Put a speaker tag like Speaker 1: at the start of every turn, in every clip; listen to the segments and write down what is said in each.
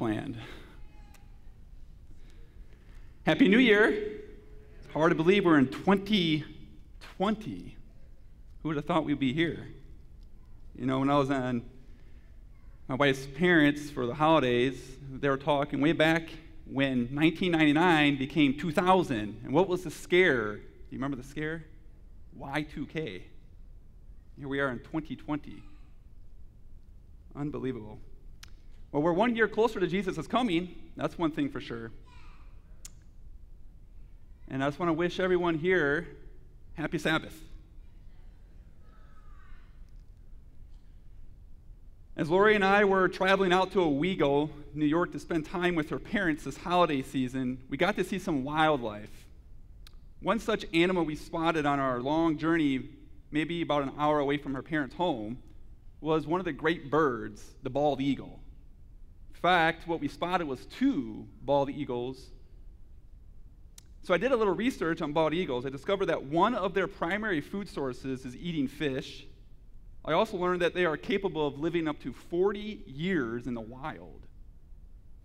Speaker 1: planned. Happy New Year. It's hard to believe we're in 2020. Who would have thought we'd be here? You know, when I was on my wife's parents for the holidays, they were talking way back when 1999 became 2000. And what was the scare? Do you remember the scare? Y2K. Here we are in 2020. Unbelievable. Well, we're one year closer to Jesus' coming. That's one thing for sure. And I just want to wish everyone here happy Sabbath. As Lori and I were traveling out to Owego, New York, to spend time with her parents this holiday season, we got to see some wildlife. One such animal we spotted on our long journey, maybe about an hour away from her parents' home, was one of the great birds, the bald eagle. Fact, what we spotted was two bald eagles. So I did a little research on bald eagles. I discovered that one of their primary food sources is eating fish. I also learned that they are capable of living up to 40 years in the wild.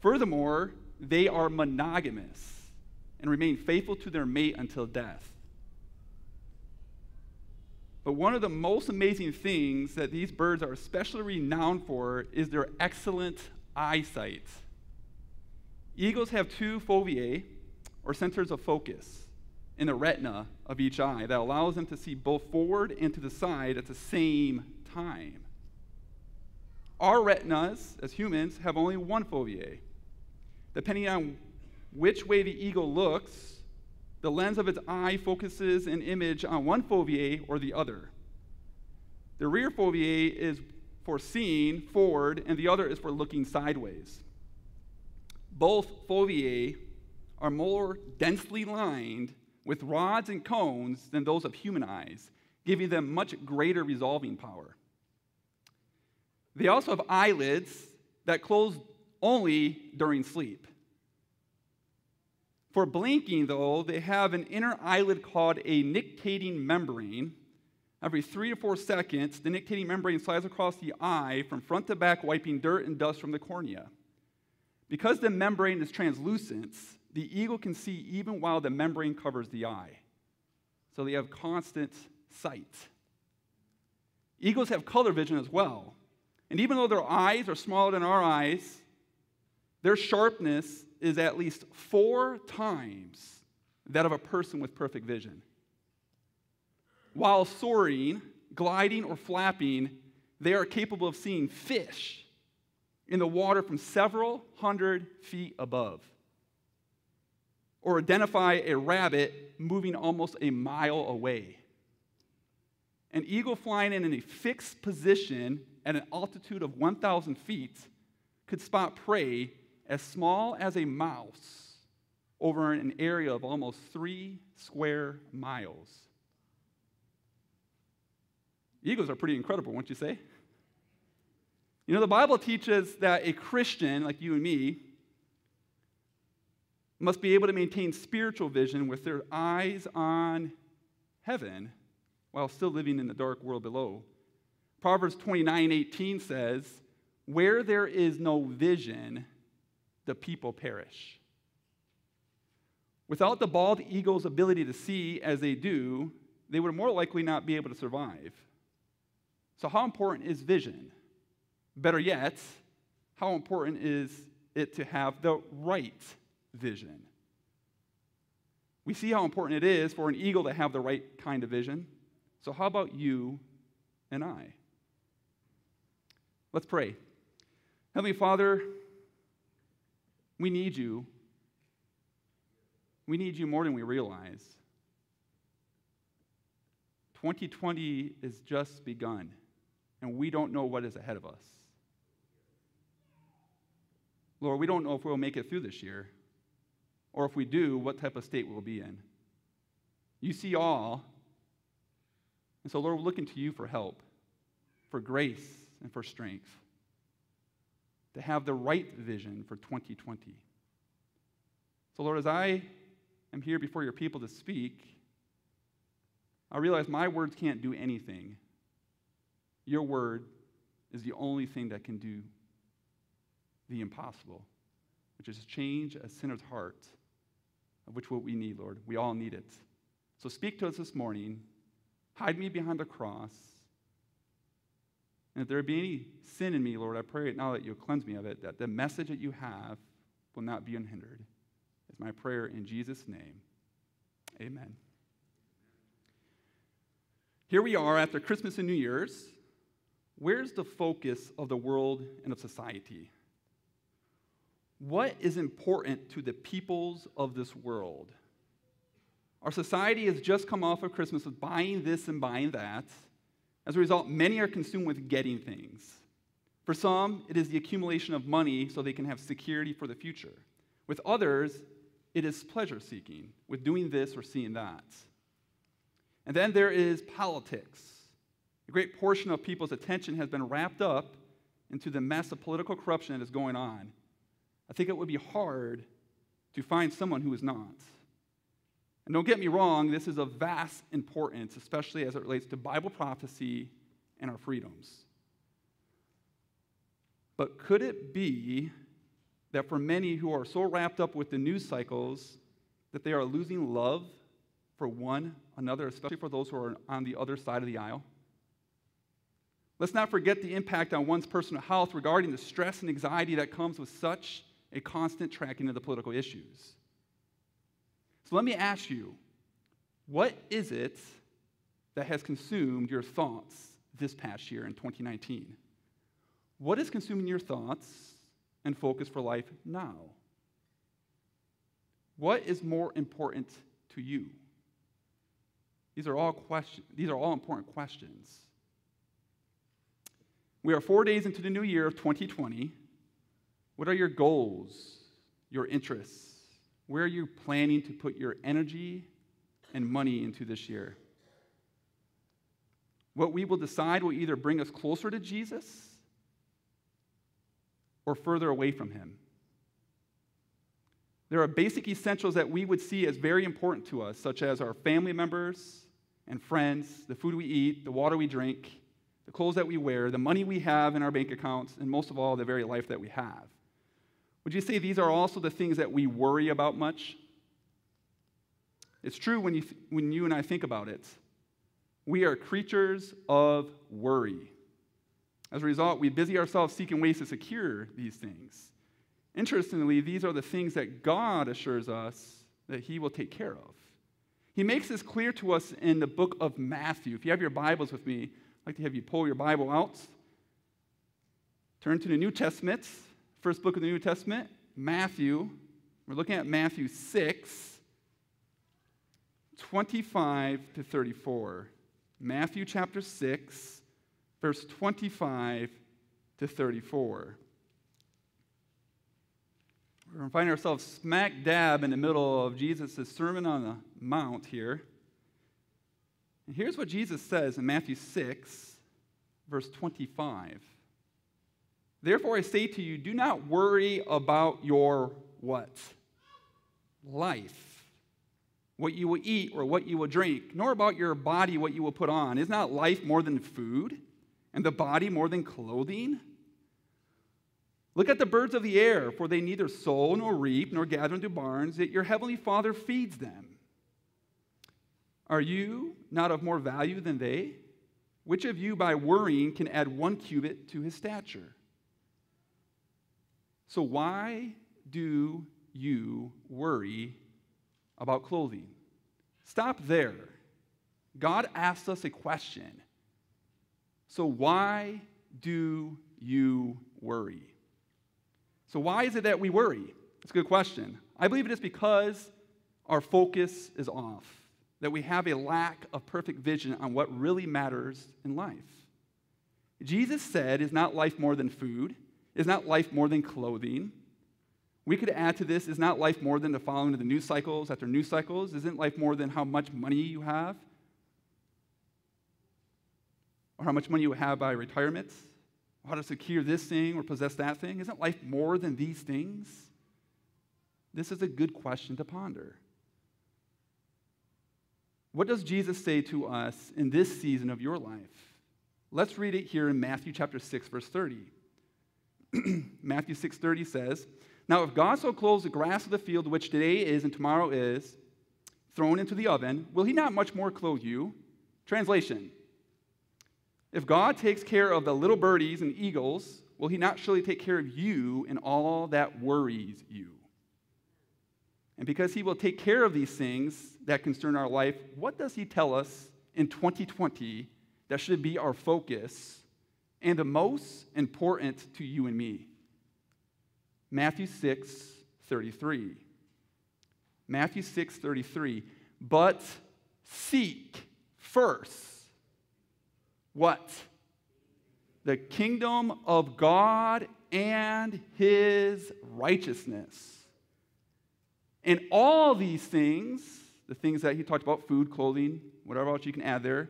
Speaker 1: Furthermore, they are monogamous and remain faithful to their mate until death. But one of the most amazing things that these birds are especially renowned for is their excellent eyesight. Eagles have two foveae, or centers of focus, in the retina of each eye that allows them to see both forward and to the side at the same time. Our retinas, as humans, have only one foveae. Depending on which way the eagle looks, the lens of its eye focuses an image on one foveae or the other. The rear foveae is for seeing forward, and the other is for looking sideways. Both foveae are more densely lined with rods and cones than those of human eyes, giving them much greater resolving power. They also have eyelids that close only during sleep. For blinking, though, they have an inner eyelid called a nictitating membrane Every three to four seconds, the nictitating membrane slides across the eye from front to back, wiping dirt and dust from the cornea. Because the membrane is translucent, the eagle can see even while the membrane covers the eye. So they have constant sight. Eagles have color vision as well. And even though their eyes are smaller than our eyes, their sharpness is at least four times that of a person with perfect vision. While soaring, gliding, or flapping, they are capable of seeing fish in the water from several hundred feet above, or identify a rabbit moving almost a mile away. An eagle flying in a fixed position at an altitude of 1,000 feet could spot prey as small as a mouse over an area of almost three square miles. Eagles are pretty incredible, wouldn't you say? You know, the Bible teaches that a Christian, like you and me, must be able to maintain spiritual vision with their eyes on heaven while still living in the dark world below. Proverbs 29 18 says, Where there is no vision, the people perish. Without the bald eagle's ability to see as they do, they would more likely not be able to survive. So, how important is vision? Better yet, how important is it to have the right vision? We see how important it is for an eagle to have the right kind of vision. So, how about you and I? Let's pray. Heavenly Father, we need you. We need you more than we realize. 2020 is just begun and we don't know what is ahead of us. Lord, we don't know if we'll make it through this year, or if we do, what type of state we'll be in. You see all. And so, Lord, we're looking to you for help, for grace, and for strength to have the right vision for 2020. So, Lord, as I am here before your people to speak, I realize my words can't do anything. Your word is the only thing that can do the impossible. which is change a sinner's heart, of which what we need, Lord. We all need it. So speak to us this morning. Hide me behind the cross. And if there be any sin in me, Lord, I pray now that you'll cleanse me of it, that the message that you have will not be unhindered. It's my prayer in Jesus' name. Amen. Here we are after Christmas and New Year's. Where's the focus of the world and of society? What is important to the peoples of this world? Our society has just come off of Christmas with buying this and buying that. As a result, many are consumed with getting things. For some, it is the accumulation of money so they can have security for the future. With others, it is pleasure seeking, with doing this or seeing that. And then there is politics. A great portion of people's attention has been wrapped up into the mess of political corruption that is going on. I think it would be hard to find someone who is not. And don't get me wrong, this is of vast importance, especially as it relates to Bible prophecy and our freedoms. But could it be that for many who are so wrapped up with the news cycles that they are losing love for one another, especially for those who are on the other side of the aisle? Let's not forget the impact on one's personal health regarding the stress and anxiety that comes with such a constant tracking of the political issues. So let me ask you what is it that has consumed your thoughts this past year in 2019? What is consuming your thoughts and focus for life now? What is more important to you? These are all questions, these are all important questions. We are four days into the new year of 2020. What are your goals, your interests? Where are you planning to put your energy and money into this year? What we will decide will either bring us closer to Jesus or further away from him. There are basic essentials that we would see as very important to us, such as our family members and friends, the food we eat, the water we drink, the clothes that we wear, the money we have in our bank accounts, and most of all, the very life that we have. Would you say these are also the things that we worry about much? It's true when you, th- when you and I think about it. We are creatures of worry. As a result, we busy ourselves seeking ways to secure these things. Interestingly, these are the things that God assures us that He will take care of. He makes this clear to us in the book of Matthew. If you have your Bibles with me, I'd like to have you pull your Bible out. Turn to the New Testament, first book of the New Testament, Matthew. We're looking at Matthew 6, 25 to 34. Matthew chapter 6, verse 25 to 34. We're going to find ourselves smack dab in the middle of Jesus' Sermon on the Mount here. And here's what Jesus says in Matthew 6, verse 25. Therefore, I say to you, do not worry about your what? Life. What you will eat or what you will drink, nor about your body, what you will put on. Is not life more than food, and the body more than clothing? Look at the birds of the air, for they neither sow nor reap nor gather into barns, yet your heavenly Father feeds them. Are you not of more value than they? Which of you, by worrying, can add one cubit to his stature? So, why do you worry about clothing? Stop there. God asked us a question. So, why do you worry? So, why is it that we worry? It's a good question. I believe it is because our focus is off, that we have a lack of perfect vision on what really matters in life. Jesus said, Is not life more than food? Is not life more than clothing? We could add to this, is not life more than the following of the news cycles after news cycles? Isn't life more than how much money you have? Or how much money you have by retirement? Or how to secure this thing or possess that thing? Isn't life more than these things? This is a good question to ponder. What does Jesus say to us in this season of your life? Let's read it here in Matthew chapter 6 verse 30. Matthew 6:30 says, Now, if God so clothes the grass of the field, which today is and tomorrow is, thrown into the oven, will he not much more clothe you? Translation If God takes care of the little birdies and eagles, will he not surely take care of you and all that worries you? And because he will take care of these things that concern our life, what does he tell us in 2020 that should be our focus and the most important to you and me? Matthew 6 33. Matthew 6 33. But seek first what? The kingdom of God and his righteousness. And all these things, the things that he talked about food, clothing, whatever else you can add there,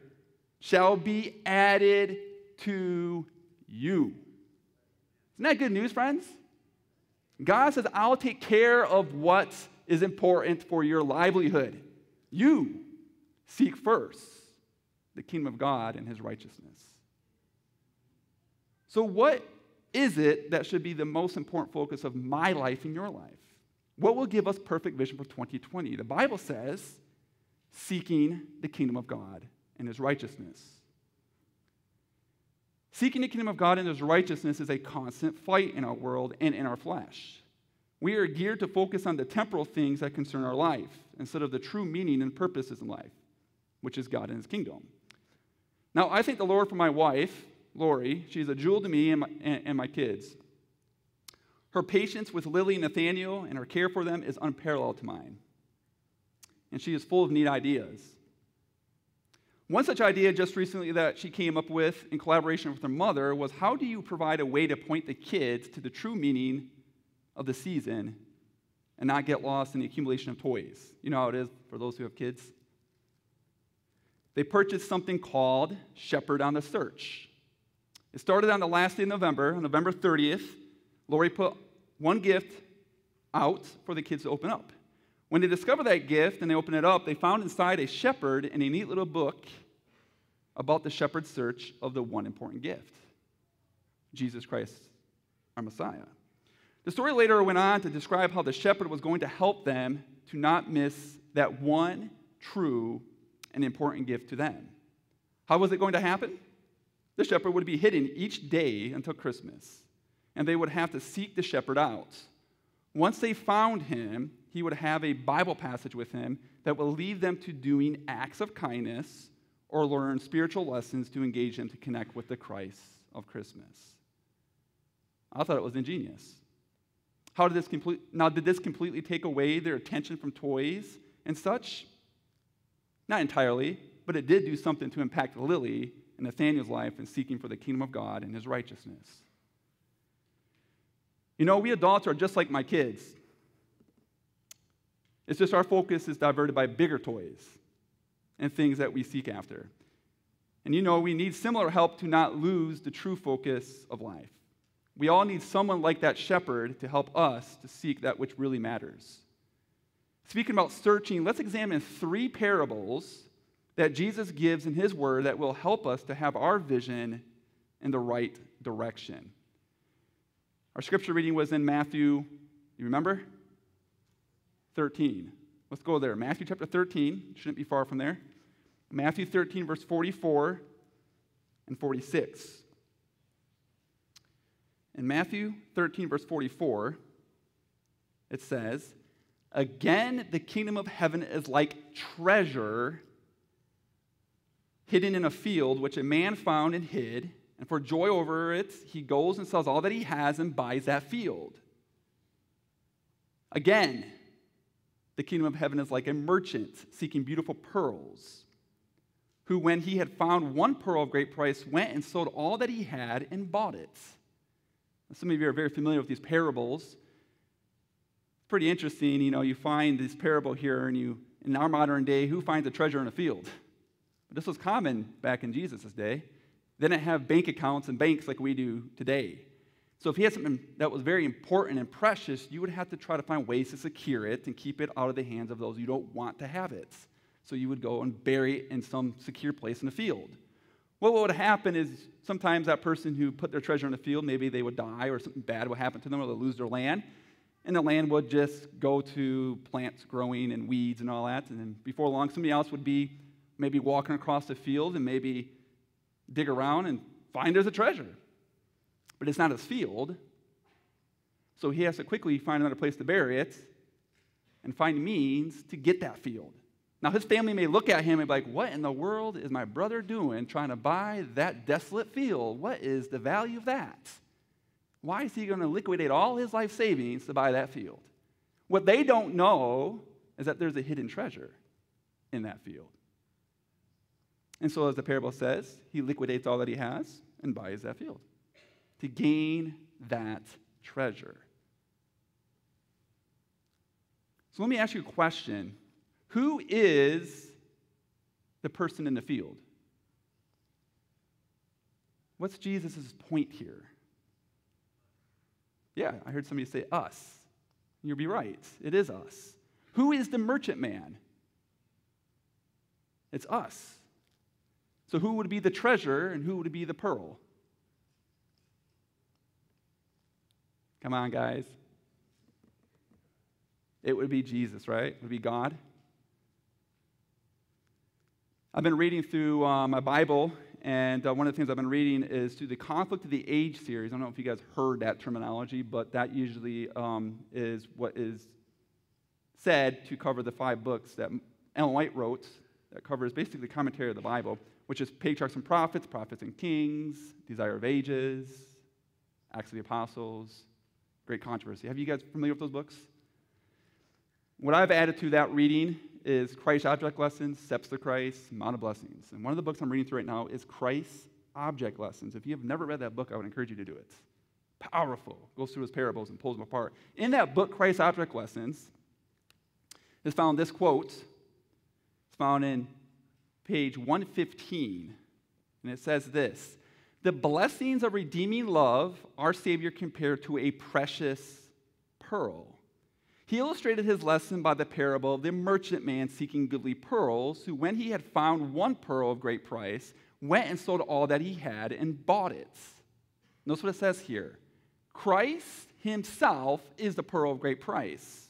Speaker 1: shall be added to you. Isn't that good news, friends? God says, I'll take care of what is important for your livelihood. You seek first the kingdom of God and his righteousness. So, what is it that should be the most important focus of my life and your life? What will give us perfect vision for 2020? The Bible says, seeking the kingdom of God and his righteousness. Seeking the kingdom of God and his righteousness is a constant fight in our world and in our flesh. We are geared to focus on the temporal things that concern our life instead of the true meaning and purposes in life, which is God and His kingdom. Now, I thank the Lord for my wife, Lori. She's a jewel to me and my, and, and my kids. Her patience with Lily and Nathaniel and her care for them is unparalleled to mine. And she is full of neat ideas. One such idea just recently that she came up with in collaboration with her mother was how do you provide a way to point the kids to the true meaning of the season and not get lost in the accumulation of toys. You know how it is for those who have kids? They purchased something called Shepherd on the Search. It started on the last day of November, on November 30th. Lori put one gift out for the kids to open up. When they discovered that gift and they opened it up, they found inside a shepherd and a neat little book about the shepherd's search of the one important gift Jesus Christ, our Messiah. The story later went on to describe how the shepherd was going to help them to not miss that one true and important gift to them. How was it going to happen? The shepherd would be hidden each day until Christmas, and they would have to seek the shepherd out. Once they found him, he would have a Bible passage with him that will lead them to doing acts of kindness or learn spiritual lessons to engage them to connect with the Christ of Christmas. I thought it was ingenious. How did this complete, now, did this completely take away their attention from toys and such? Not entirely, but it did do something to impact Lily and Nathaniel's life in seeking for the kingdom of God and his righteousness. You know, we adults are just like my kids. It's just our focus is diverted by bigger toys and things that we seek after. And you know, we need similar help to not lose the true focus of life. We all need someone like that shepherd to help us to seek that which really matters. Speaking about searching, let's examine three parables that Jesus gives in his word that will help us to have our vision in the right direction. Our scripture reading was in Matthew, you remember? 13. Let's go there. Matthew chapter 13, shouldn't be far from there. Matthew 13, verse 44 and 46. In Matthew 13, verse 44, it says, Again, the kingdom of heaven is like treasure hidden in a field, which a man found and hid. And for joy over it, he goes and sells all that he has and buys that field. Again, the kingdom of heaven is like a merchant seeking beautiful pearls, who, when he had found one pearl of great price, went and sold all that he had and bought it. Some of you are very familiar with these parables. It's pretty interesting, you know, you find this parable here, and you, in our modern day, who finds a treasure in a field? This was common back in Jesus' day. They didn't have bank accounts and banks like we do today. So if he had something that was very important and precious, you would have to try to find ways to secure it and keep it out of the hands of those you don't want to have it. So you would go and bury it in some secure place in the field. Well, what would happen is sometimes that person who put their treasure in the field, maybe they would die or something bad would happen to them or they'd lose their land. and the land would just go to plants growing and weeds and all that. And then before long, somebody else would be maybe walking across the field and maybe dig around and find there's a treasure. But it's not his field. So he has to quickly find another place to bury it and find means to get that field. Now, his family may look at him and be like, What in the world is my brother doing trying to buy that desolate field? What is the value of that? Why is he going to liquidate all his life savings to buy that field? What they don't know is that there's a hidden treasure in that field. And so, as the parable says, he liquidates all that he has and buys that field to gain that treasure. So, let me ask you a question Who is the person in the field? What's Jesus' point here? Yeah, I heard somebody say us. You'll be right. It is us. Who is the merchant man? It's us. So, who would be the treasure and who would be the pearl? Come on, guys. It would be Jesus, right? It would be God. I've been reading through uh, my Bible, and uh, one of the things I've been reading is through the Conflict of the Age series. I don't know if you guys heard that terminology, but that usually um, is what is said to cover the five books that Ellen White wrote that covers basically the commentary of the Bible which is Patriarchs and Prophets, Prophets and Kings, Desire of Ages, Acts of the Apostles, Great Controversy. Have you guys familiar with those books? What I've added to that reading is Christ Object Lessons, Steps to Christ, Mount of Blessings. And one of the books I'm reading through right now is Christ Object Lessons. If you have never read that book, I would encourage you to do it. Powerful. Goes through his parables and pulls them apart. In that book, Christ Object Lessons, is found this quote. It's found in page 115, and it says this The blessings of redeeming love, our Savior compared to a precious pearl. He illustrated his lesson by the parable of the merchant man seeking goodly pearls, who, when he had found one pearl of great price, went and sold all that he had and bought it. Notice what it says here Christ himself is the pearl of great price.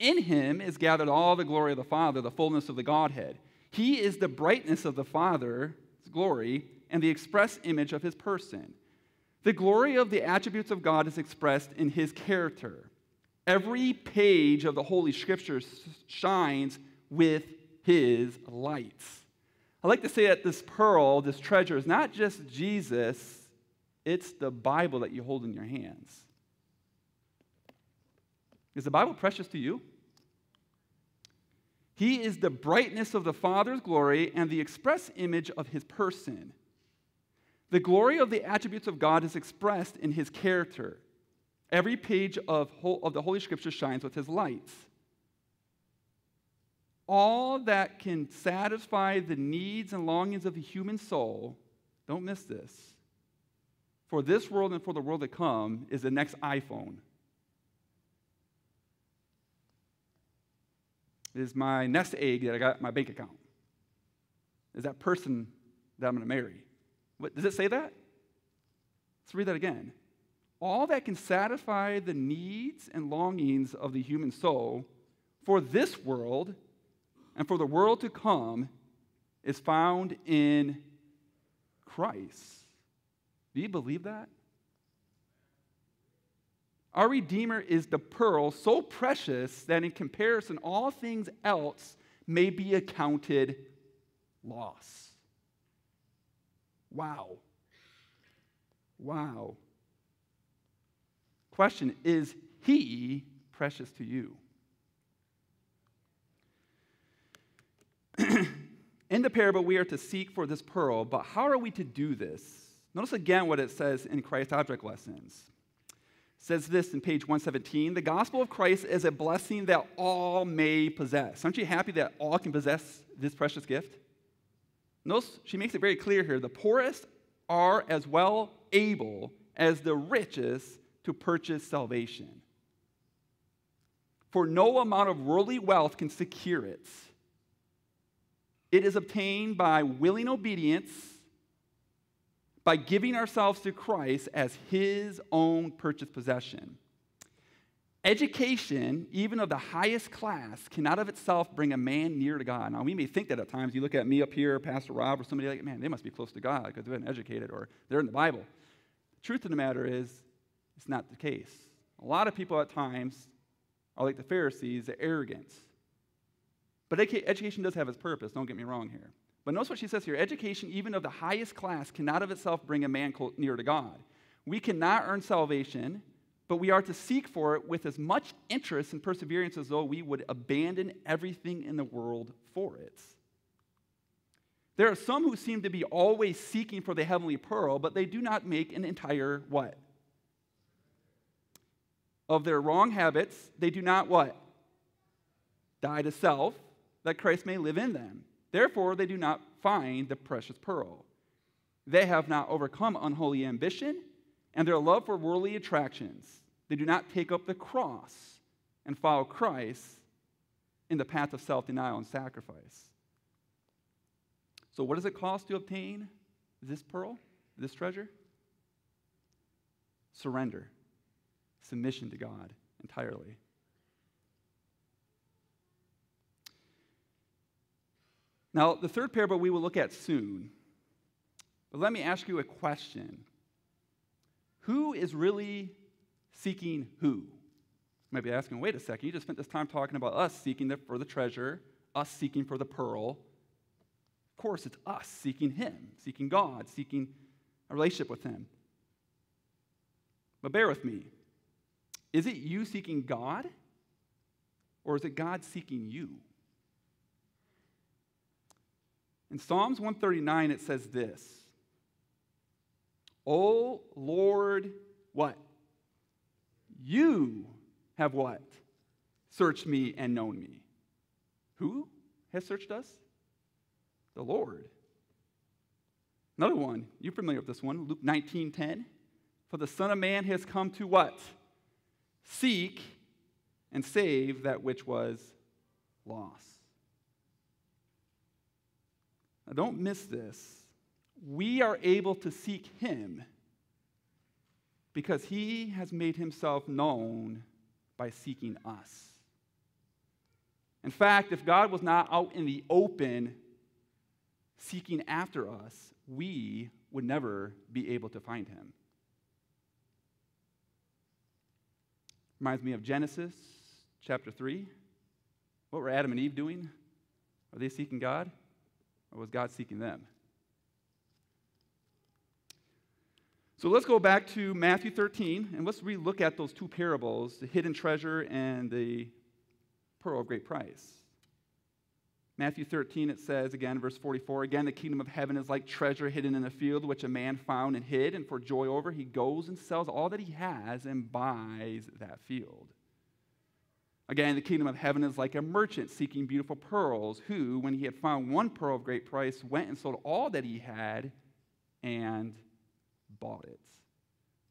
Speaker 1: In him is gathered all the glory of the Father, the fullness of the Godhead. He is the brightness of the Father's glory and the express image of his person. The glory of the attributes of God is expressed in his character. Every page of the Holy Scriptures shines with his lights. I like to say that this pearl, this treasure, is not just Jesus, it's the Bible that you hold in your hands. Is the Bible precious to you? He is the brightness of the Father's glory and the express image of his person. The glory of the attributes of God is expressed in his character. Every page of, of the Holy Scripture shines with his lights. All that can satisfy the needs and longings of the human soul, don't miss this, for this world and for the world to come is the next iPhone. Is my nest egg that I got my bank account. Is that person that I'm going to marry. What, does it say that? Let's read that again. All that can satisfy the needs and longings of the human soul for this world and for the world to come is found in Christ. Do you believe that? Our Redeemer is the pearl so precious that in comparison, all things else may be accounted loss. Wow. Wow. Question Is he precious to you? in the parable, we are to seek for this pearl, but how are we to do this? Notice again what it says in Christ Object Lessons says this in page 117 The gospel of Christ is a blessing that all may possess. Aren't you happy that all can possess this precious gift? Notice she makes it very clear here the poorest are as well able as the richest to purchase salvation. For no amount of worldly wealth can secure it. It is obtained by willing obedience by giving ourselves to Christ as his own purchased possession. Education, even of the highest class, cannot of itself bring a man near to God. Now, we may think that at times. You look at me up here, Pastor Rob, or somebody like, man, they must be close to God because they're educated or they're in the Bible. The truth of the matter is, it's not the case. A lot of people at times are like the Pharisees, the arrogance. But education does have its purpose, don't get me wrong here. But notice what she says here education, even of the highest class, cannot of itself bring a man near to God. We cannot earn salvation but we are to seek for it with as much interest and perseverance as though we would abandon everything in the world for it. There are some who seem to be always seeking for the heavenly pearl, but they do not make an entire what? Of their wrong habits, they do not what? Die to self, that Christ may live in them. Therefore, they do not find the precious pearl. They have not overcome unholy ambition and their love for worldly attractions they do not take up the cross and follow Christ in the path of self denial and sacrifice. So, what does it cost to obtain this pearl, this treasure? Surrender, submission to God entirely. Now, the third parable we will look at soon. But let me ask you a question Who is really Seeking who? You might be asking, wait a second, you just spent this time talking about us seeking the, for the treasure, us seeking for the pearl. Of course, it's us seeking Him, seeking God, seeking a relationship with Him. But bear with me. Is it you seeking God, or is it God seeking you? In Psalms 139, it says this O Lord, what? You have what? Searched me and known me. Who has searched us? The Lord. Another one, you're familiar with this one, Luke 19:10. For the Son of Man has come to what? Seek and save that which was lost. Now don't miss this. We are able to seek him because he has made himself known by seeking us. In fact, if God was not out in the open seeking after us, we would never be able to find him. Reminds me of Genesis chapter 3. What were Adam and Eve doing? Are they seeking God? Or was God seeking them? So let's go back to Matthew 13 and let's relook at those two parables the hidden treasure and the pearl of great price. Matthew 13, it says again, verse 44 Again, the kingdom of heaven is like treasure hidden in a field, which a man found and hid, and for joy over, he goes and sells all that he has and buys that field. Again, the kingdom of heaven is like a merchant seeking beautiful pearls, who, when he had found one pearl of great price, went and sold all that he had and bought it.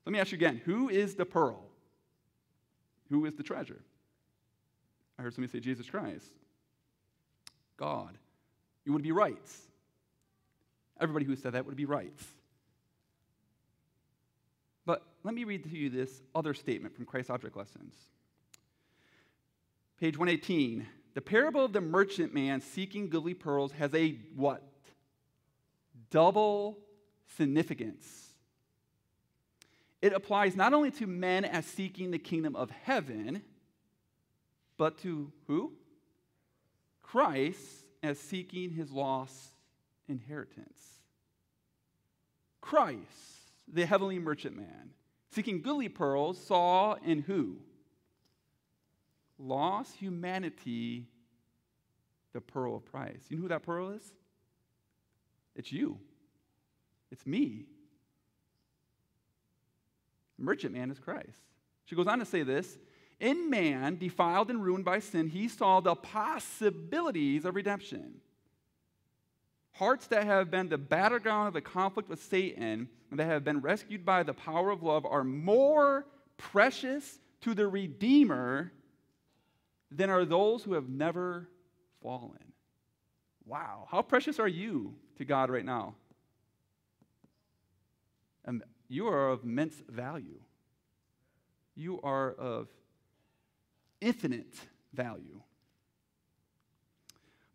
Speaker 1: Let me ask you again who is the pearl? Who is the treasure? I heard somebody say Jesus Christ. God. You would be right. Everybody who said that would be right. But let me read to you this other statement from Christ's Object Lessons. Page 118. The parable of the merchant man seeking goodly pearls has a what? Double significance. It applies not only to men as seeking the kingdom of heaven, but to who? Christ as seeking his lost inheritance. Christ, the heavenly merchant man, seeking goodly pearls, saw in who? Lost humanity, the pearl of price. You know who that pearl is? It's you. It's me merchant man is Christ. She goes on to say this In man, defiled and ruined by sin, he saw the possibilities of redemption. Hearts that have been the battleground of the conflict with Satan and that have been rescued by the power of love are more precious to the Redeemer than are those who have never fallen. Wow. How precious are you to God right now? And you are of immense value. You are of infinite value.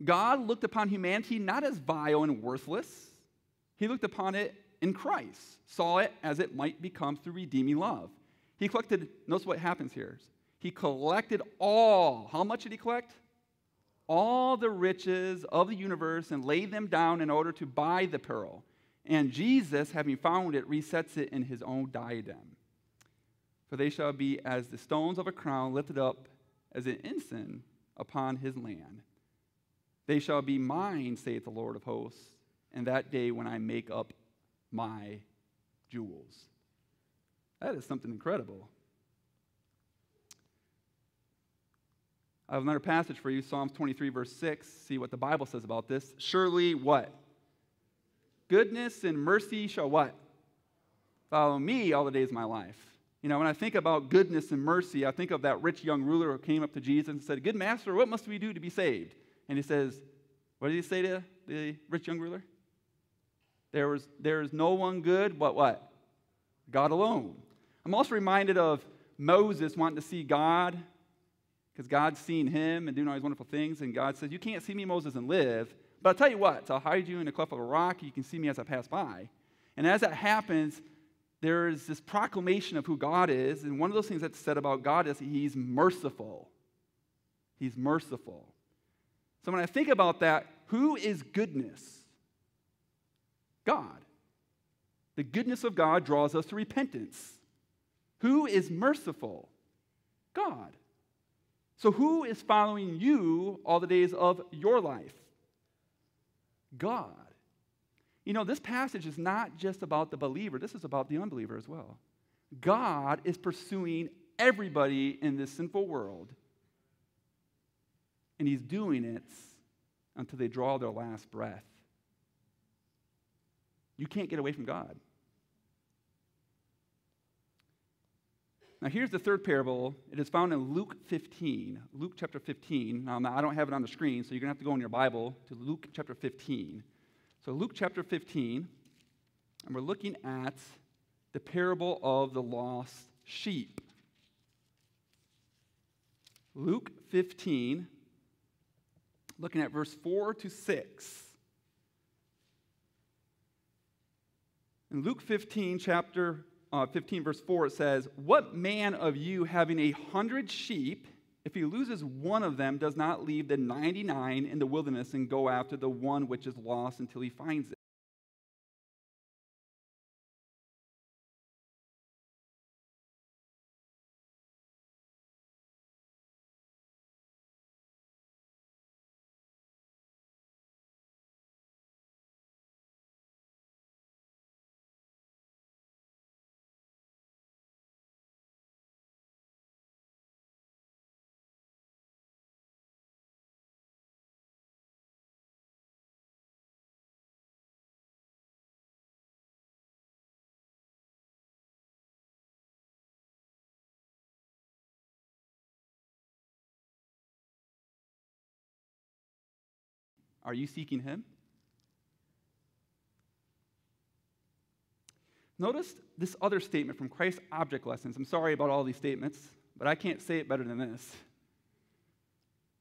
Speaker 1: God looked upon humanity not as vile and worthless, He looked upon it in Christ, saw it as it might become through redeeming love. He collected, notice what happens here. He collected all. How much did he collect? All the riches of the universe and laid them down in order to buy the pearl. And Jesus, having found it, resets it in his own diadem. For they shall be as the stones of a crown lifted up as an ensign upon his land. They shall be mine, saith the Lord of hosts, in that day when I make up my jewels. That is something incredible. I have another passage for you, Psalms 23, verse 6. See what the Bible says about this. Surely what? Goodness and mercy shall what? Follow me all the days of my life. You know, when I think about goodness and mercy, I think of that rich young ruler who came up to Jesus and said, Good master, what must we do to be saved? And he says, What did he say to the rich young ruler? There, was, there is no one good but what? God alone. I'm also reminded of Moses wanting to see God because God's seen him and doing all these wonderful things. And God says, You can't see me, Moses, and live. But I'll tell you what, I'll hide you in a cleft of a rock. You can see me as I pass by. And as that happens, there is this proclamation of who God is. And one of those things that's said about God is He's merciful. He's merciful. So when I think about that, who is goodness? God. The goodness of God draws us to repentance. Who is merciful? God. So, who is following you all the days of your life? God. You know, this passage is not just about the believer, this is about the unbeliever as well. God is pursuing everybody in this sinful world, and He's doing it until they draw their last breath. You can't get away from God. Now, here's the third parable. It is found in Luke 15. Luke chapter 15. Now, I don't have it on the screen, so you're going to have to go in your Bible to Luke chapter 15. So, Luke chapter 15, and we're looking at the parable of the lost sheep. Luke 15, looking at verse 4 to 6. In Luke 15, chapter uh, 15, verse 4, it says, What man of you having a hundred sheep, if he loses one of them, does not leave the 99 in the wilderness and go after the one which is lost until he finds it? Are you seeking Him? Notice this other statement from Christ's Object Lessons. I'm sorry about all these statements, but I can't say it better than this.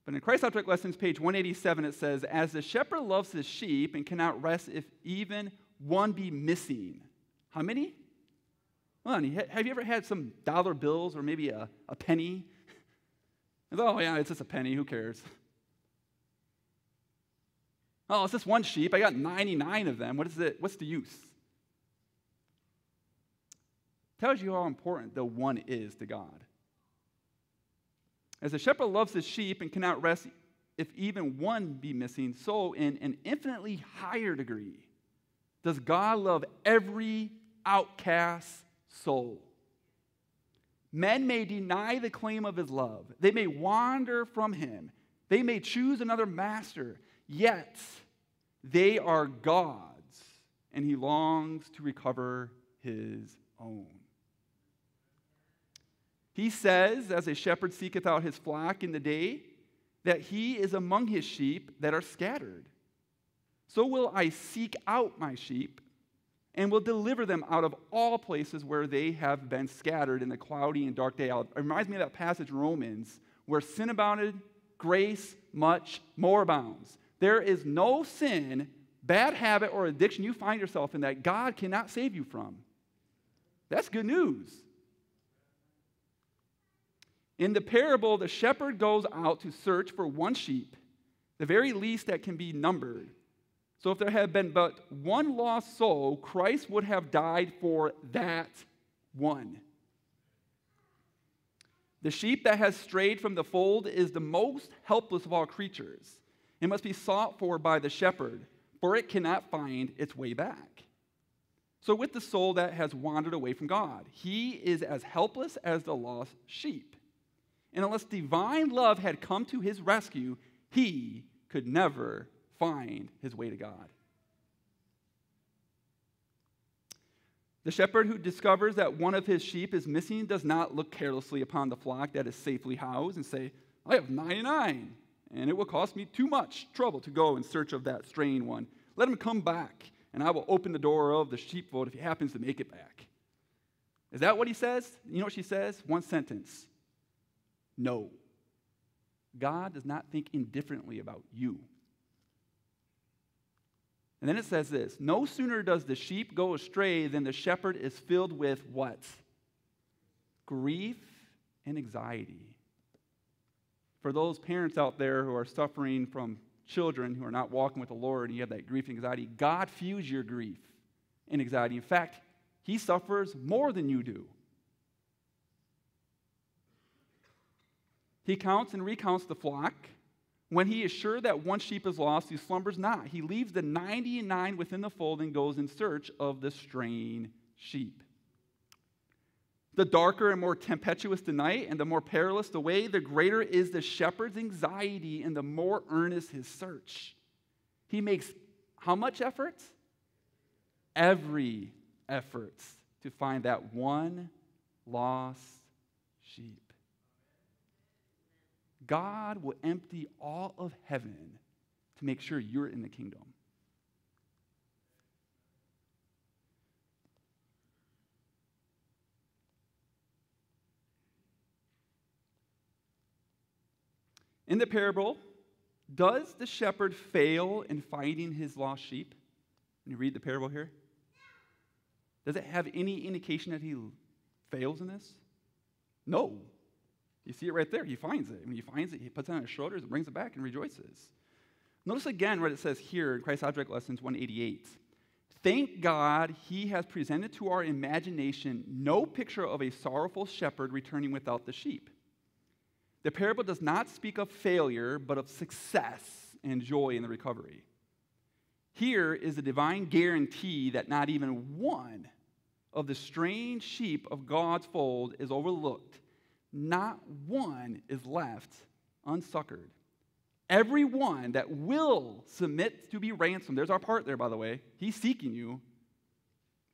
Speaker 1: But in Christ Object Lessons, page 187, it says, As the shepherd loves his sheep and cannot rest if even one be missing. How many? Well, have you ever had some dollar bills or maybe a, a penny? oh, yeah, it's just a penny. Who cares? Oh, it's just one sheep. I got 99 of them. What is it? What's the use? Tells you how important the one is to God. As a shepherd loves his sheep and cannot rest if even one be missing, so in an infinitely higher degree does God love every outcast soul. Men may deny the claim of his love, they may wander from him, they may choose another master, Yet they are God's, and he longs to recover his own. He says, as a shepherd seeketh out his flock in the day, that he is among his sheep that are scattered. So will I seek out my sheep and will deliver them out of all places where they have been scattered in the cloudy and dark day. It reminds me of that passage in Romans Where sin abounded, grace much more abounds. There is no sin, bad habit, or addiction you find yourself in that God cannot save you from. That's good news. In the parable, the shepherd goes out to search for one sheep, the very least that can be numbered. So if there had been but one lost soul, Christ would have died for that one. The sheep that has strayed from the fold is the most helpless of all creatures. It must be sought for by the shepherd, for it cannot find its way back. So, with the soul that has wandered away from God, he is as helpless as the lost sheep. And unless divine love had come to his rescue, he could never find his way to God. The shepherd who discovers that one of his sheep is missing does not look carelessly upon the flock that is safely housed and say, I have 99, and it will cost me too much trouble to go in search of that straying one. Let him come back, and I will open the door of the sheepfold if he happens to make it back. Is that what he says? You know what she says? One sentence No. God does not think indifferently about you. And then it says this No sooner does the sheep go astray than the shepherd is filled with what? Grief and anxiety. For those parents out there who are suffering from children who are not walking with the Lord and you have that grief and anxiety, God feels your grief and anxiety. In fact, He suffers more than you do. He counts and recounts the flock when he is sure that one sheep is lost, he slumbers not. He leaves the 99 within the fold and goes in search of the straying sheep. The darker and more tempestuous the night, and the more perilous the way, the greater is the shepherd's anxiety, and the more earnest his search. He makes how much effort? Every effort to find that one lost sheep. God will empty all of heaven to make sure you're in the kingdom. In the parable, does the shepherd fail in finding his lost sheep? When you read the parable here, does it have any indication that he fails in this? No. You see it right there. He finds it. When he finds it, he puts it on his shoulders and brings it back and rejoices. Notice again what it says here in Christ Object Lessons 188. Thank God he has presented to our imagination no picture of a sorrowful shepherd returning without the sheep. The parable does not speak of failure, but of success and joy in the recovery. Here is a divine guarantee that not even one of the strange sheep of God's fold is overlooked not one is left unsuccored. Every one that will submit to be ransomed, there's our part there, by the way. He's seeking you.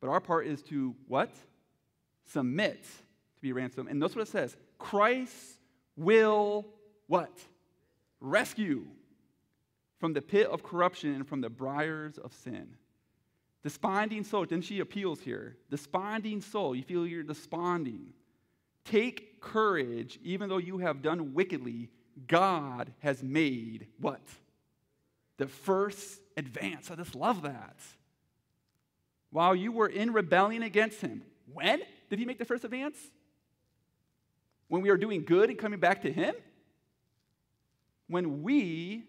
Speaker 1: But our part is to what? Submit to be ransomed. And notice what it says Christ will what? Rescue from the pit of corruption and from the briars of sin. Desponding soul, then she appeals here. Desponding soul, you feel you're desponding. Take courage, even though you have done wickedly. God has made what? The first advance. I just love that. While you were in rebellion against him, when did he make the first advance? When we are doing good and coming back to him? When we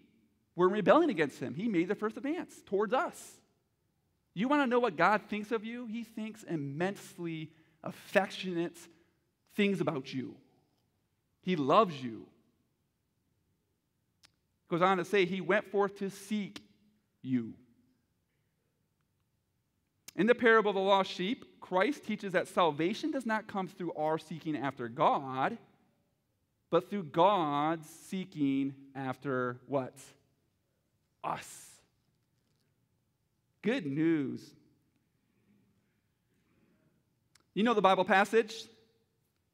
Speaker 1: were in rebellion against him, he made the first advance towards us. You want to know what God thinks of you? He thinks immensely affectionate things about you. He loves you. Goes on to say, He went forth to seek you. In the parable of the lost sheep, Christ teaches that salvation does not come through our seeking after God, but through God's seeking after what? Us. Good news. You know the Bible passage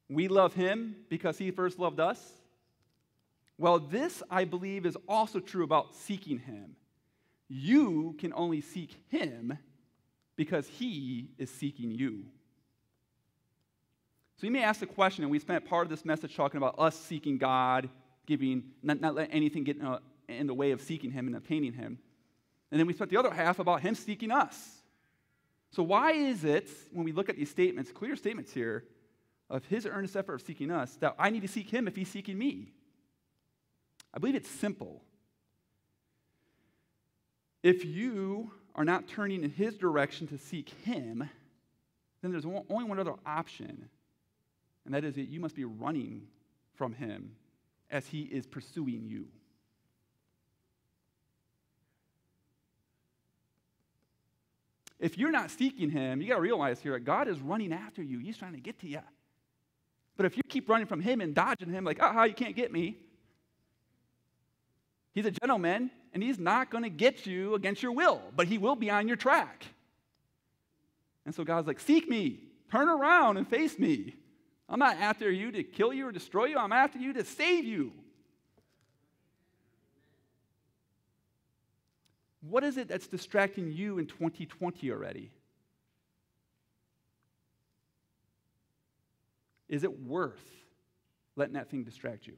Speaker 1: we love him because he first loved us. Well, this, I believe, is also true about seeking him. You can only seek him because he is seeking you. So you may ask the question, and we spent part of this message talking about us seeking God giving, not, not anything get in, a, in the way of seeking Him and obtaining Him. And then we spent the other half about Him seeking us. So, why is it, when we look at these statements, clear statements here, of His earnest effort of seeking us, that I need to seek Him if He's seeking me? I believe it's simple. If you are not turning in His direction to seek Him, then there's only one other option, and that is that you must be running from Him as He is pursuing you. If you're not seeking Him, you got to realize here that God is running after you. He's trying to get to you. But if you keep running from Him and dodging Him, like, aha, you can't get me, He's a gentleman, and He's not going to get you against your will, but He will be on your track. And so God's like, Seek me, turn around and face me. I'm not after you to kill you or destroy you, I'm after you to save you. What is it that's distracting you in 2020 already? Is it worth letting that thing distract you?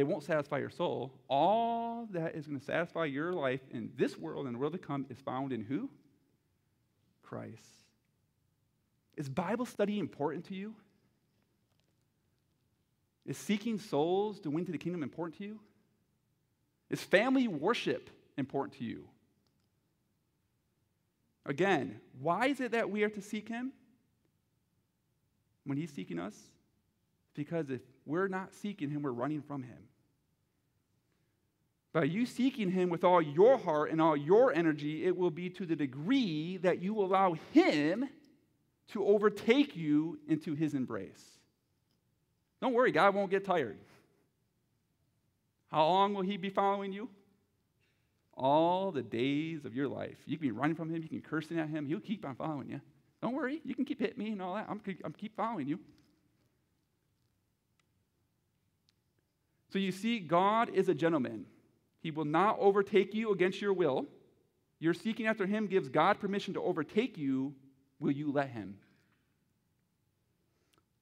Speaker 1: It won't satisfy your soul. All that is going to satisfy your life in this world and the world to come is found in who? Christ. Is Bible study important to you? Is seeking souls to win to the kingdom important to you? Is family worship important to you? Again, why is it that we are to seek Him when He's seeking us? Because if we're not seeking Him, we're running from Him. By you seeking Him with all your heart and all your energy, it will be to the degree that you allow Him to overtake you into His embrace. Don't worry, God won't get tired. How long will he be following you? All the days of your life. You can be running from him, you can be cursing at him, he'll keep on following you. Don't worry, you can keep hitting me and all that. I'm, I'm keep following you. So you see, God is a gentleman. He will not overtake you against your will. Your seeking after him gives God permission to overtake you. Will you let him?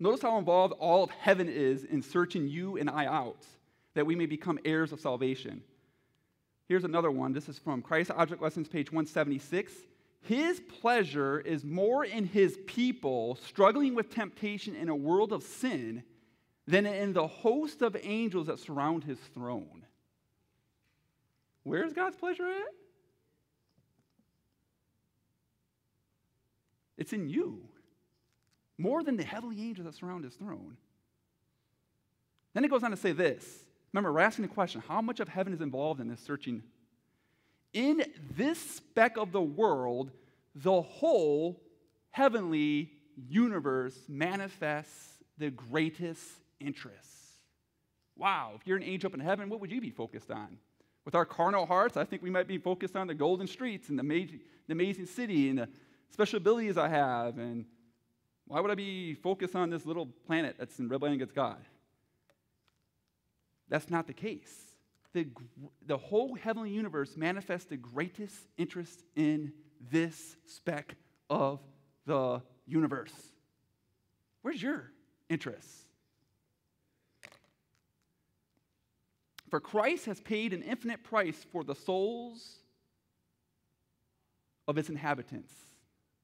Speaker 1: Notice how involved all of heaven is in searching you and I out that we may become heirs of salvation. Here's another one. This is from Christ Object Lessons, page 176. His pleasure is more in his people struggling with temptation in a world of sin than in the host of angels that surround his throne. Where's God's pleasure at? It's in you, more than the heavenly angels that surround his throne. Then it goes on to say this Remember, we're asking the question how much of heaven is involved in this searching? In this speck of the world, the whole heavenly universe manifests the greatest interest. Wow, if you're an angel up in heaven, what would you be focused on? With our carnal hearts, I think we might be focused on the golden streets and the, amazing, the amazing city and the special abilities I have. And why would I be focused on this little planet that's in rebellion against God? That's not the case. The, the whole heavenly universe manifests the greatest interest in this speck of the universe. Where's your interest? For Christ has paid an infinite price for the souls of its inhabitants.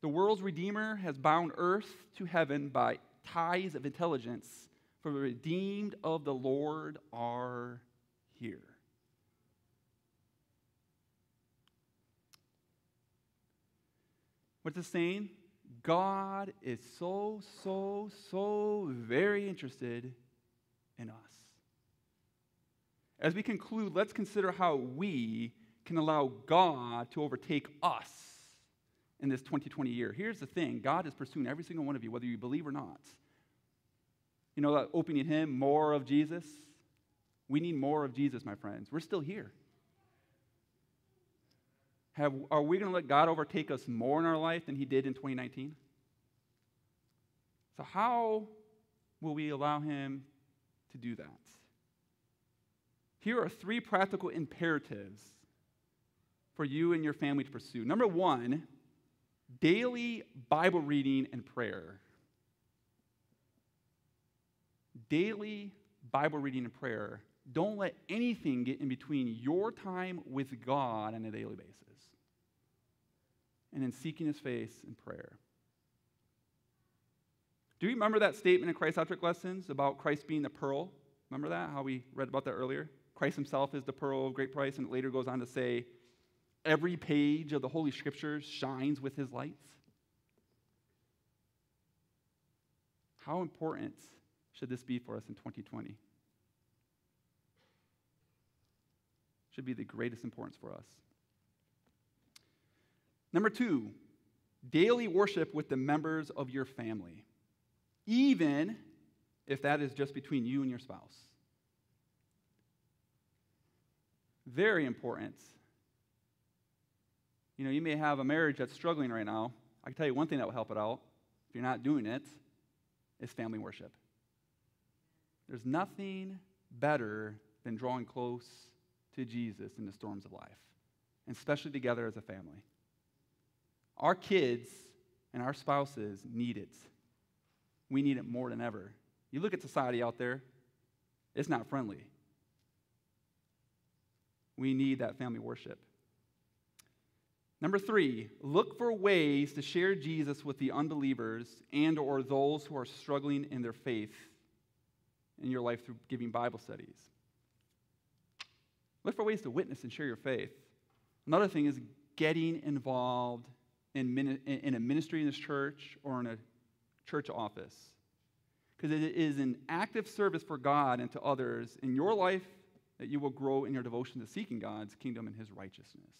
Speaker 1: The world's Redeemer has bound earth to heaven by ties of intelligence for the redeemed of the Lord are here. What's it saying? God is so, so, so very interested in us. As we conclude, let's consider how we can allow God to overtake us in this 2020 year. Here's the thing God is pursuing every single one of you, whether you believe or not. You know that opening hymn, More of Jesus? We need more of Jesus, my friends. We're still here. Have, are we going to let God overtake us more in our life than he did in 2019? So, how will we allow him to do that? Here are three practical imperatives for you and your family to pursue. Number one, daily Bible reading and prayer daily Bible reading and prayer. Don't let anything get in between your time with God on a daily basis. And in seeking his face in prayer. Do you remember that statement in Christ Object Lessons about Christ being the pearl? Remember that? How we read about that earlier? Christ himself is the pearl of great price, and it later goes on to say, every page of the Holy Scriptures shines with his lights. How important should this be for us in 2020? Should be the greatest importance for us. Number two, daily worship with the members of your family, even if that is just between you and your spouse. Very important. You know, you may have a marriage that's struggling right now. I can tell you one thing that will help it out. If you're not doing it, is family worship. There's nothing better than drawing close to Jesus in the storms of life, and especially together as a family. Our kids and our spouses need it. We need it more than ever. You look at society out there, it's not friendly. We need that family worship. Number three, look for ways to share Jesus with the unbelievers and or those who are struggling in their faith in your life through giving Bible studies. Look for ways to witness and share your faith. Another thing is getting involved in, in a ministry in this church or in a church office. Because it is an active service for God and to others in your life that you will grow in your devotion to seeking God's kingdom and his righteousness.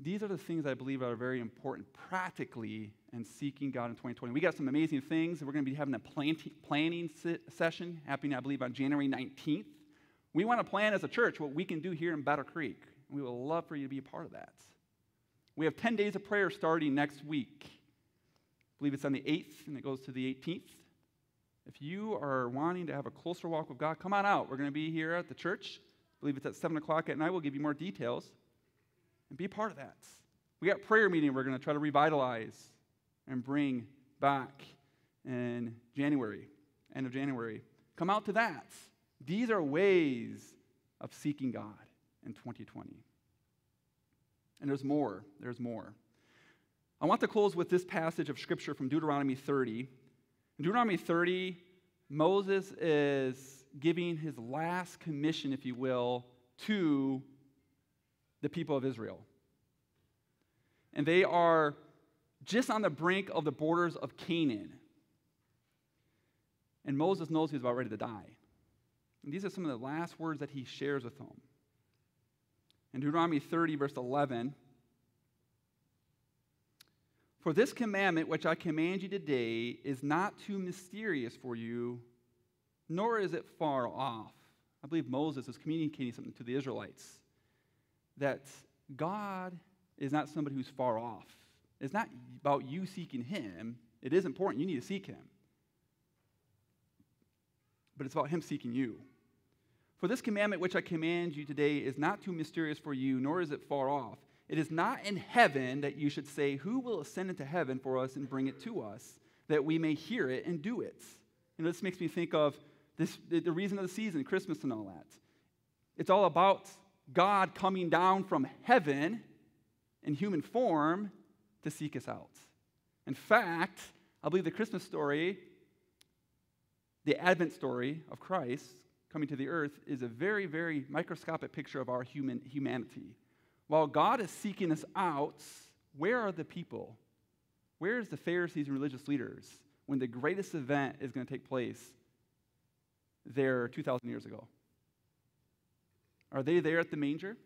Speaker 1: These are the things I believe are very important practically in seeking God in 2020. We got some amazing things. We're going to be having a planning session happening, I believe, on January 19th. We want to plan as a church what we can do here in Battle Creek. We would love for you to be a part of that. We have 10 days of prayer starting next week. I believe it's on the 8th and it goes to the 18th. If you are wanting to have a closer walk with God, come on out. We're going to be here at the church. I believe it's at 7 o'clock at night. We'll give you more details and be a part of that. We got prayer meeting we're going to try to revitalize and bring back in January, end of January. Come out to that. These are ways of seeking God in 2020. And there's more. There's more. I want to close with this passage of scripture from Deuteronomy 30. In Deuteronomy 30, Moses is giving his last commission, if you will, to the people of Israel. And they are just on the brink of the borders of Canaan. And Moses knows he's about ready to die. And these are some of the last words that he shares with them. In Deuteronomy 30, verse 11, For this commandment which I command you today is not too mysterious for you, nor is it far off. I believe Moses is communicating something to the Israelites that God is not somebody who's far off. It's not about you seeking Him. It is important. You need to seek Him. But it's about Him seeking you. For this commandment which I command you today is not too mysterious for you, nor is it far off. It is not in heaven that you should say, Who will ascend into heaven for us and bring it to us, that we may hear it and do it? And this makes me think of this, the reason of the season, Christmas and all that. It's all about God coming down from heaven in human form to seek us out. In fact, I believe the Christmas story, the Advent story of Christ coming to the earth, is a very, very microscopic picture of our human humanity. While God is seeking us out, where are the people? Where is the Pharisees and religious leaders when the greatest event is going to take place there 2,000 years ago? Are they there at the manger?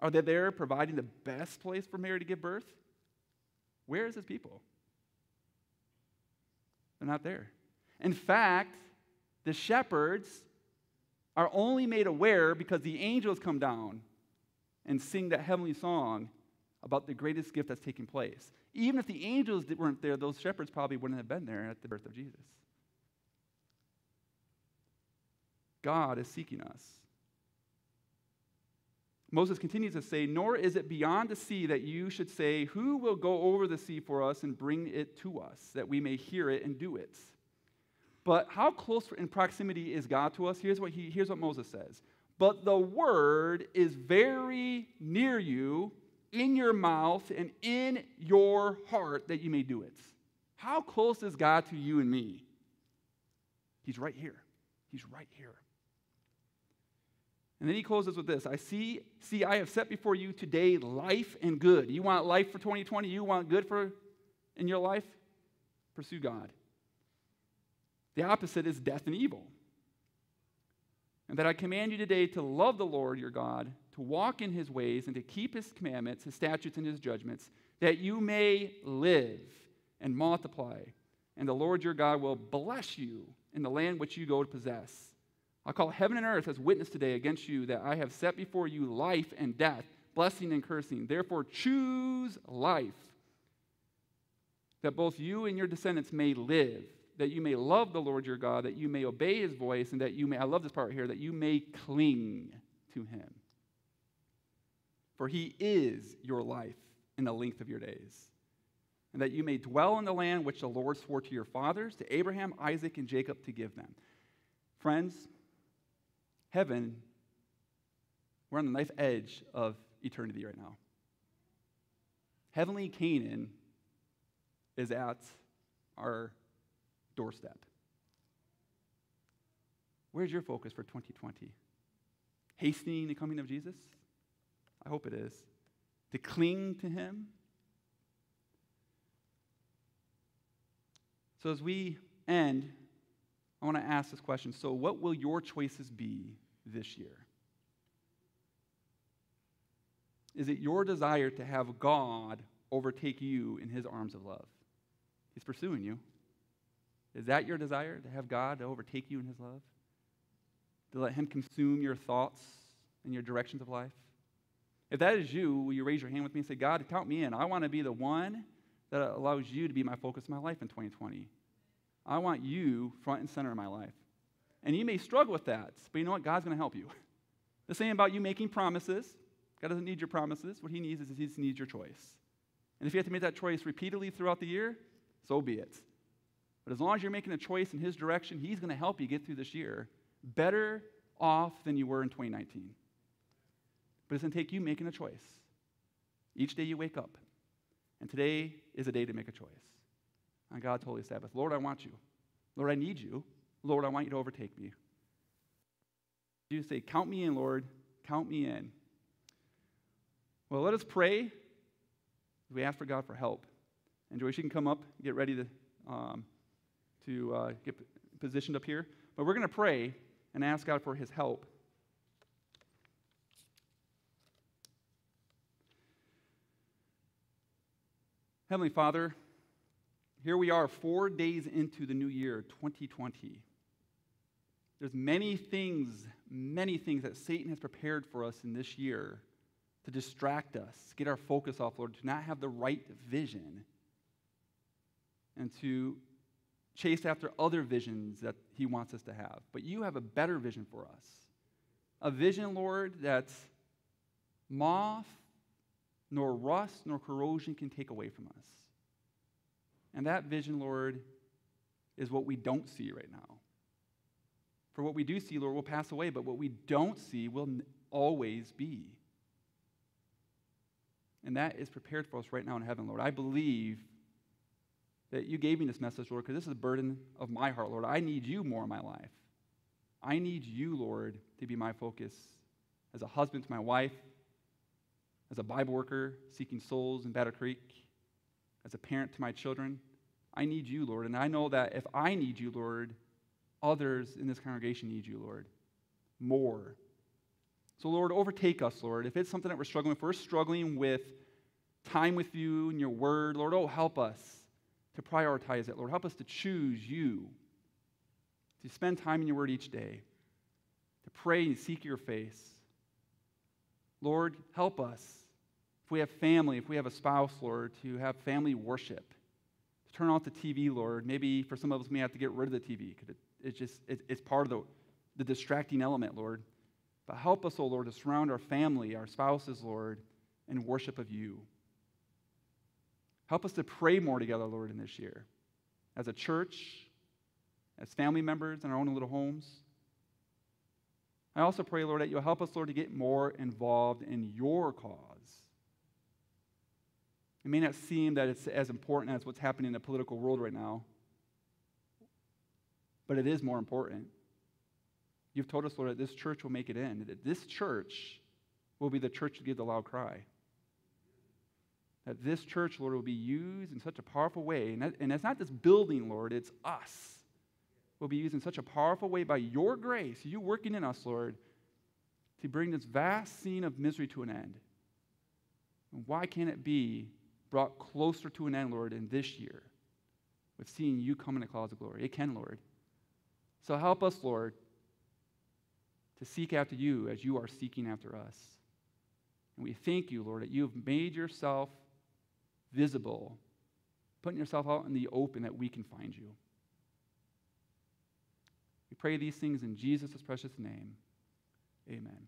Speaker 1: Are they there providing the best place for Mary to give birth? Where is his people? They're not there. In fact, the shepherds are only made aware because the angels come down and sing that heavenly song about the greatest gift that's taking place. Even if the angels weren't there, those shepherds probably wouldn't have been there at the birth of Jesus. God is seeking us. Moses continues to say, Nor is it beyond the sea that you should say, Who will go over the sea for us and bring it to us, that we may hear it and do it? But how close in proximity is God to us? Here's what, he, here's what Moses says. But the word is very near you, in your mouth and in your heart, that you may do it. How close is God to you and me? He's right here. He's right here. And then he closes with this I see, see, I have set before you today life and good. You want life for 2020? You want good for in your life? Pursue God. The opposite is death and evil. And that I command you today to love the Lord your God, to walk in his ways, and to keep his commandments, his statutes, and his judgments, that you may live and multiply. And the Lord your God will bless you in the land which you go to possess. I call heaven and earth as witness today against you that I have set before you life and death, blessing and cursing. Therefore, choose life, that both you and your descendants may live, that you may love the Lord your God, that you may obey his voice, and that you may, I love this part here, that you may cling to him. For he is your life in the length of your days, and that you may dwell in the land which the Lord swore to your fathers, to Abraham, Isaac, and Jacob to give them. Friends, heaven, we're on the knife edge of eternity right now. Heavenly Canaan is at our doorstep. Where's your focus for 2020? Hastening the coming of Jesus? I hope it is. To cling to Him? So, as we end, I want to ask this question so, what will your choices be this year? Is it your desire to have God overtake you in his arms of love? He's pursuing you. Is that your desire, to have God to overtake you in his love? To let him consume your thoughts and your directions of life? If that is you, will you raise your hand with me and say, God, count me in? I want to be the one that allows you to be my focus of my life in 2020. I want you front and center in my life. And you may struggle with that, but you know what? God's going to help you. The same about you making promises. God doesn't need your promises. What he needs is he needs your choice. And if you have to make that choice repeatedly throughout the year, so be it. But as long as you're making a choice in his direction, he's going to help you get through this year better off than you were in 2019. But it's going to take you making a choice. Each day you wake up. And today is a day to make a choice on God's holy Sabbath. Lord, I want you. Lord, I need you. Lord, I want you to overtake me. You say, Count me in, Lord. Count me in. Well, let us pray we ask for God for help. And Joyce, you can come up, get ready to, um, to uh, get positioned up here. But we're going to pray and ask God for his help. Heavenly Father, here we are, four days into the new year, 2020. There's many things, many things that Satan has prepared for us in this year to distract us, get our focus off, Lord, to not have the right vision, and to chase after other visions that He wants us to have. But you have a better vision for us. A vision, Lord, that moth, nor rust, nor corrosion can take away from us. And that vision, Lord, is what we don't see right now. For what we do see, Lord, will pass away, but what we don't see will always be. And that is prepared for us right now in heaven, Lord. I believe that you gave me this message, Lord, because this is a burden of my heart, Lord. I need you more in my life. I need you, Lord, to be my focus as a husband to my wife, as a Bible worker seeking souls in Battle Creek, as a parent to my children. I need you, Lord. And I know that if I need you, Lord, others in this congregation need you, Lord, more. So, Lord, overtake us, Lord. If it's something that we're struggling with, we're struggling with time with you and your word, Lord, oh, help us to prioritize it, Lord. Help us to choose you, to spend time in your word each day, to pray and seek your face. Lord, help us if we have family, if we have a spouse, Lord, to have family worship, to turn off the TV, Lord. Maybe for some of us, we may have to get rid of the TV because it, it's just it, it's part of the, the distracting element, Lord. But help us, O oh Lord, to surround our family, our spouses, Lord, in worship of you. Help us to pray more together, Lord, in this year. As a church, as family members in our own little homes. I also pray, Lord, that you'll help us, Lord, to get more involved in your cause. It may not seem that it's as important as what's happening in the political world right now, but it is more important. You've told us, Lord, that this church will make it in, that this church will be the church to give the loud cry. That this church, Lord, will be used in such a powerful way. And, that, and it's not this building, Lord, it's us. We'll be used in such a powerful way by your grace, you working in us, Lord, to bring this vast scene of misery to an end. And why can't it be brought closer to an end, Lord, in this year with seeing you come in a clouds of glory? It can, Lord. So help us, Lord, to seek after you as you are seeking after us. And we thank you, Lord, that you have made yourself visible, putting yourself out in the open that we can find you. We pray these things in Jesus' precious name. Amen.